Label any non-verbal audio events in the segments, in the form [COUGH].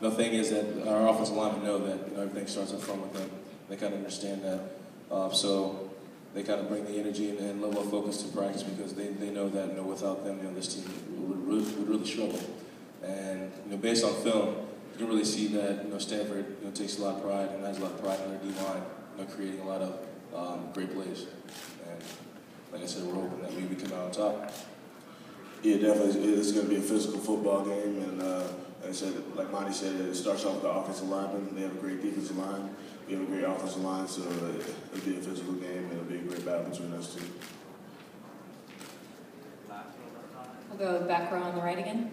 the thing is that our offensive linemen know that you know everything starts up front with them. They kind of understand that. Uh, so they kind of bring the energy and, and, level of focus to practice because they, they know that you know without them, you know this team would really, would really struggle. And you know based on film, you can really see that you know Stanford you know takes a lot of pride and has a lot of pride in their D line, you know creating a lot of um, great plays. And like I said, we're hoping that maybe we come out on top. Yeah, definitely. It's going to be a physical football game, and uh, I said, like Montee said, it starts off with the offensive linemen. They have a great defensive line. We have a great offensive line, so it'll be a physical game, and it'll be a great battle between us two. We'll go back row on the right again.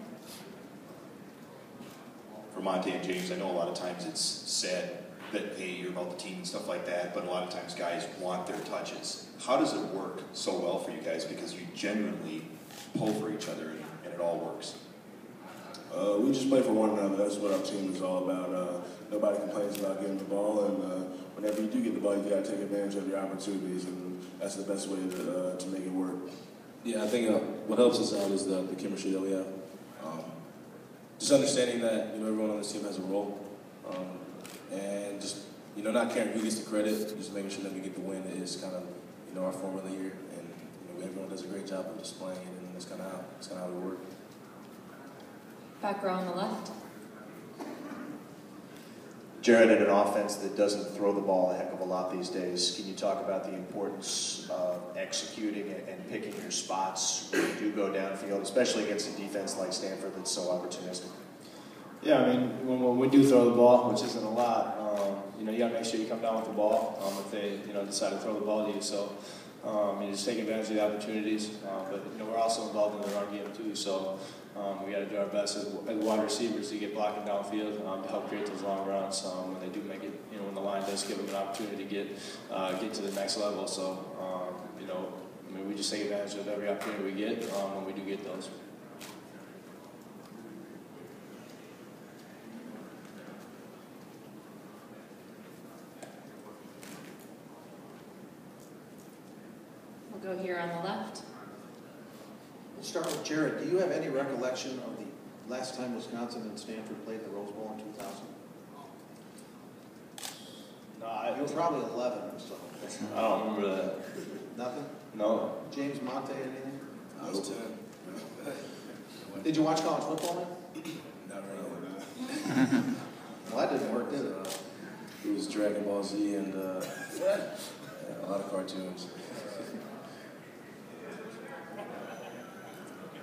For Montee and James, I know a lot of times it's said that, hey, you're about the team and stuff like that, but a lot of times guys want their touches. How does it work so well for you guys? Because you genuinely pull for each other and, and it all works. Uh, we just play for one another. That's what our team is all about. Uh, nobody complains about getting the ball, and uh, whenever you do get the ball, you got to take advantage of your opportunities, and that's the best way to, uh, to make it work. Yeah, I think uh, what helps us out is the, the chemistry that we have. Um, just understanding that you know everyone on this team has a role, um, and just you know not caring who gets the credit, just making sure that we get the win is kind of you know our formula here, and you know, everyone does a great job of displaying it, and that's kind of how that's kind of how we work. Back row on the left. Jared, in an offense that doesn't throw the ball a heck of a lot these days, can you talk about the importance of executing and picking your spots when you do go downfield, especially against a defense like Stanford that's so opportunistic? Yeah, I mean, when, when we do throw the ball, which isn't a lot, um, you know, you got to make sure you come down with the ball um, if they, you know, decide to throw the ball to you. So, um, you just take advantage of the opportunities. Uh, but you know, we're also involved in the run game too. So um, we got to do our best as, as, wide receivers to get blocking downfield um, to help create those long runs. Um, when they do make it, you know, when the line does give them an opportunity to get uh, get to the next level. So um, you know, I mean, we just take advantage of every opportunity we get um, when we do get those. We'll go here on the left. We'll start with Jared. Do you have any recollection of the last time Wisconsin and Stanford played the Rose Bowl in 2000? No, I, you were probably 11 or so. I don't remember that. Nothing? No. James Montee, anything? I was [LAUGHS] 10. Did you watch college football Not really. well, that didn't work, did it? It was Dragon Ball Z and uh, yeah, [LAUGHS] a lot of cartoons.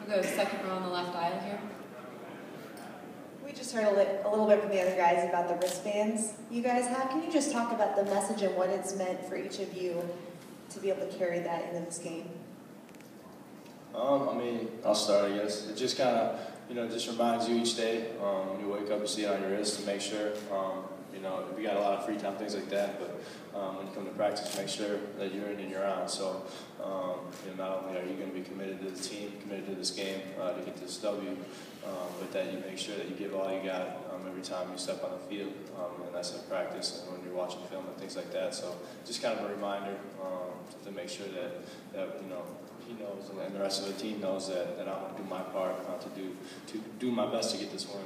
We'll go second row on the left aisle here. We just heard a, li- a little bit from the other guys about the wristbands you guys have. Can you just talk about the message and what it's meant for each of you to be able to carry that into this game? Um, I mean, I'll start, I guess. It just kind of, you know, just reminds you each day um, when you wake up, you see it on your wrist to make sure, um, you know, we got a lot of free time, things like that, but um, when you come to practice, make sure that you're in and you're out. So, um, you know, not only are you going to be committed to the team, committed to this game uh, to get this W, um, but that you make sure that you give all you got um, every time you step on the field, um, and that's in practice and when you're watching film and things like that. So, just kind of a reminder um, to make sure that, that you know, he knows and the rest of the team knows that, that I'm going to do my part uh, to do to do my best to get this win.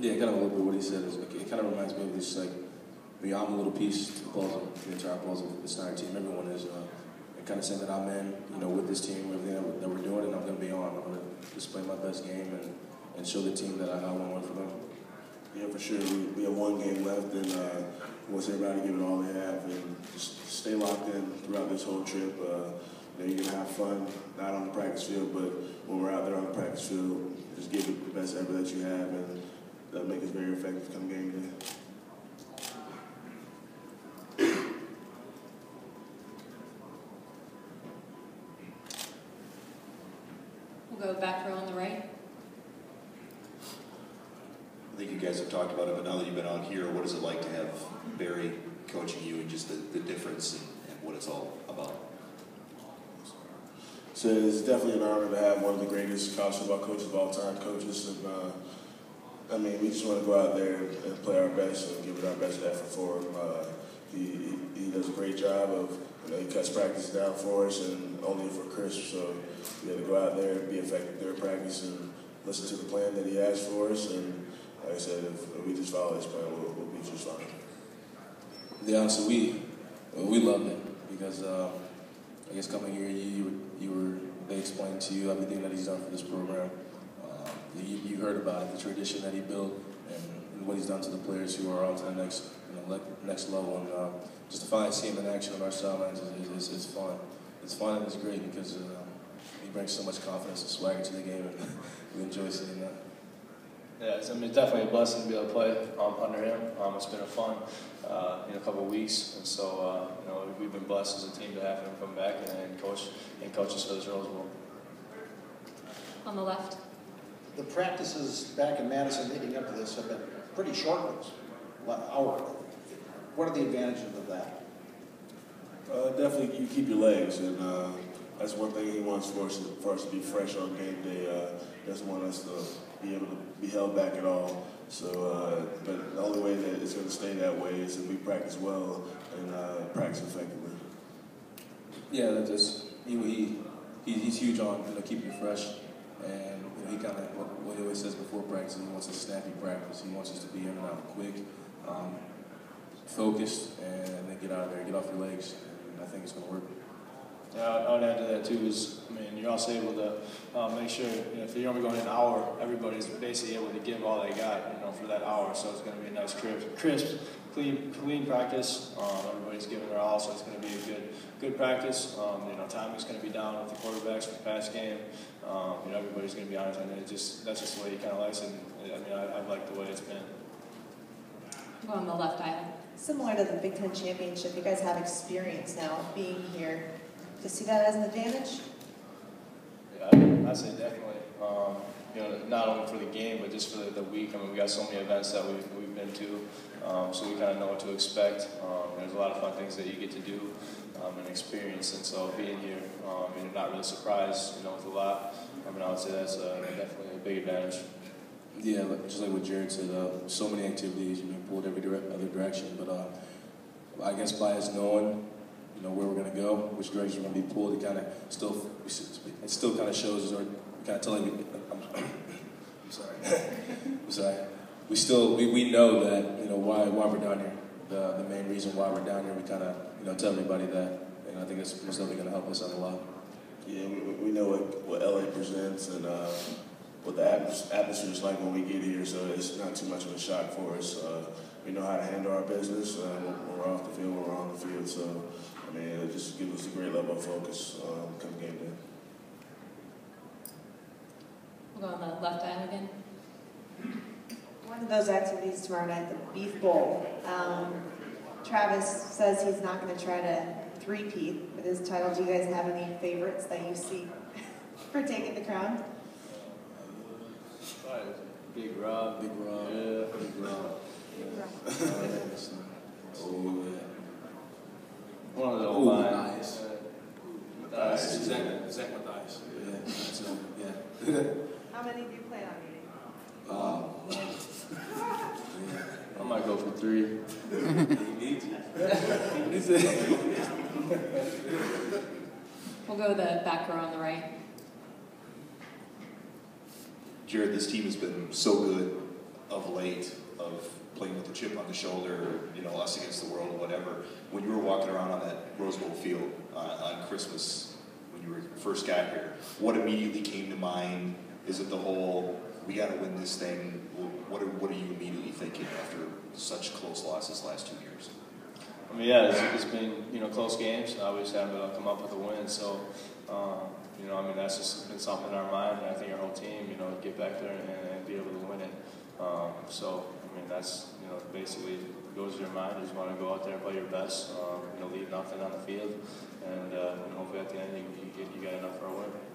Yeah, kind of a little bit what he said is it kind of reminds me of this like, I I'm a little piece to the puzzle, the entire puzzle of this entire team. Everyone is. Uh, kind of saying that I'm in, you know, with this team, everything that we're, that we're doing, and I'm going to be on. I'm going to display my best game and, and show the team that I, I want to win for them. Yeah, for sure. We, we have one game left, and uh, want everybody to give it all they have, and just stay locked in throughout this whole trip. Uh, you know, you're gonna have fun, not on the practice field, but when we're out there on the practice field, just give it the best effort that you have, and that'll make us very effective come game day. We'll go back row on the right. I think you guys have talked about it, but now that you've been out here, what is it like to have Barry coaching you and just the, the difference and, and what it's all about? So it's definitely an honor to have one of the greatest college football coaches of all time, coaches. And uh, I mean, we just want to go out there and, play our best and give it our best effort for him. Uh, he, he does a great job of, you know, he cuts practice down for us and only for Chris. So we had to go out there and be effective during practice and listen to the plan that he has for us and like I said, if, we just follow this plan, we'll, we'll be just fine. Be honest, we we loved it because uh, I guess coming here, you, you were they explained to you everything that he's done for this program. You, you heard about it, the tradition that he built, and, and what he's done to the players who are on to the next you know le- next level. And uh, just to finally see him in action on our sidelines is, is, is, is fun. It's fun and it's great because uh, he brings so much confidence and swagger to the game, and we enjoy seeing that. Yeah, it's, I mean, it's definitely a blessing to be able to play um, under him. Um, it's been a fun, uh, you know, couple of weeks, and so uh, you know we've been blessed as a team to have him come back and, and coach and coach us for this Rose Bowl. On the left. The practices back in Madison leading up to this have been pretty short ones, hour. What are the advantages of that? Uh, definitely, you keep your legs, and uh, that's one thing he wants for us, for us to be fresh on game day. Uh, doesn't want us to be able to be held back at all. So, uh, but the only way that it's going to stay that way is if we practice well and uh, practice effectively. Yeah, that just he, he, he he's huge on you know keeping you fresh, kind of what, what he always says before practice. He wants a snappy practice. He wants us to be in and out quick, um, focused, and then get out of there, get off your legs. And I think it's going to work. Yeah, I would add to that too is, I mean, you're also able to uh, make sure, you know, if you're only going an hour, everybody's basically able to give all they got, you know, for that hour. So it's going to be a nice crisp, crisp clean, clean practice. Um, everybody's giving their all, so it's going to be a good, good practice. Um, you know, timing's going to be down with the quarterbacks for the pass game. Um, you know, everybody's going to be on it, and it just that's just the way he kind of likes it. And, I mean, I, I like the way it's been. Go on the left aisle. Similar to the Big Ten Championship, you guys have experience now being here. Do you see that as an advantage? Yeah, I say definitely. Um, you know, not only for the game, but just for the, the week. I mean, we got so many events that we've, we've been to, um, so we kind of know what to expect. Um, there's a lot of fun things that you get to do um, and experience, and so being here, um, and you're not really surprised, you know, with a lot. I mean, I would say that's uh, definitely a big advantage. Yeah, like, just like what Jared said, uh, so many activities, you've been pulled every dire- other direction. But uh, I guess by us knowing, you know, where we're going to go, which direction we're going to be pulled, it kind of still, it still kind of shows us, or kind of telling you, I'm, I'm sorry, [LAUGHS] I'm sorry. We still, we, we know that, you know, why, why we're down here. The, the main reason why we're down here, we kind of, you know, tell everybody that. And I think it's most definitely going to help us out a lot. Yeah, we, we know what, what LA presents and uh, what the atmosphere is like when we get here, so it's not too much of a shock for us. Uh, we know how to handle our business uh, when when we're off the field, when we're on the field. So, I mean, it just gives us a great level of focus um, come game day. We'll go on the left aisle again. One of those activities tomorrow night, the Beef Bowl. Um, Travis says he's not going to try to three-peat with his title. Do you guys have any favorites that you see [LAUGHS] for taking the crown? Big Rob. Big Rob. Yeah. Big Rob. Oh, One of the Ooh, old line. nice. Uh, nice. Zac, Zac Matthias. Yeah, so, yeah. How many do you plan on eating? Um, I might go for three. [LAUGHS] We'll go the back row on the right. Jared, this team has been so good of late, of playing with the chip on the shoulder, you know, us against the world or whatever. When you were walking around on that Rose Bowl field uh, on Christmas, when you were first got here, what immediately came to mind? Is it the whole, we got to win this thing? What are, what are you immediately thinking after such close losses last two years? I mean, yeah, it's, it's been you know close games. I always have to come up with a win. So, um, you know, I mean that's just been something in our mind, and I think our whole team, you know, get back there and, and be able to win it. Um, so, I mean, that's you know basically goes to your mind. You just want to go out there and play your best. Um, you know, leave nothing on the field, and, uh, and hopefully at the end you, you get you got enough for a win.